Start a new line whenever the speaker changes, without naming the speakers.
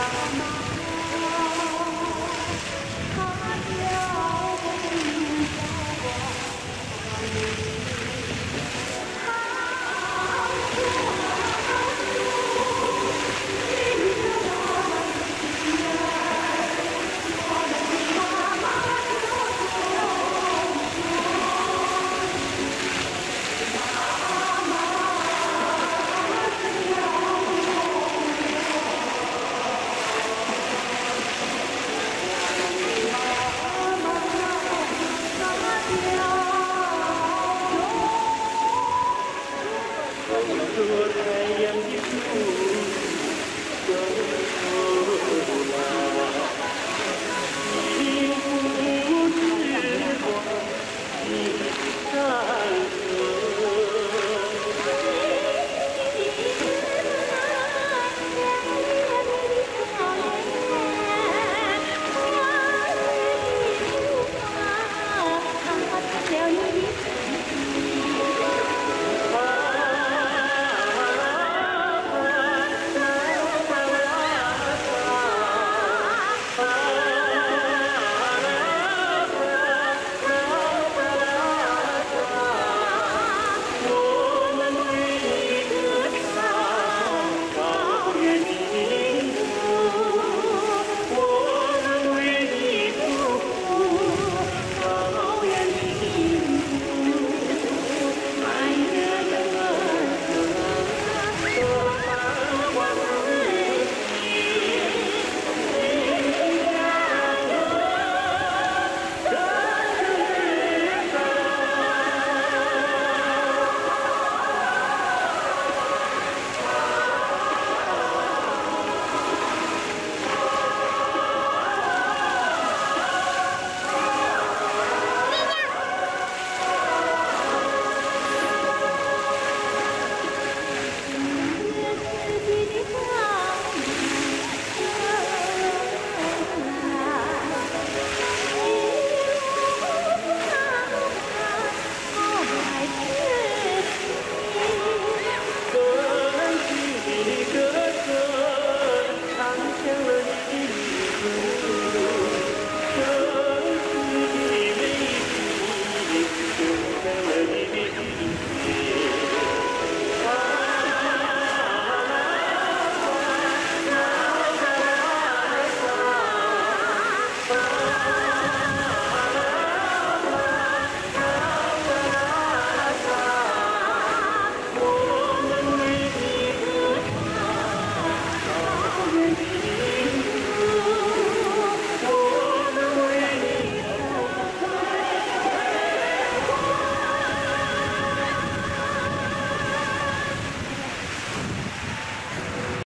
Mama.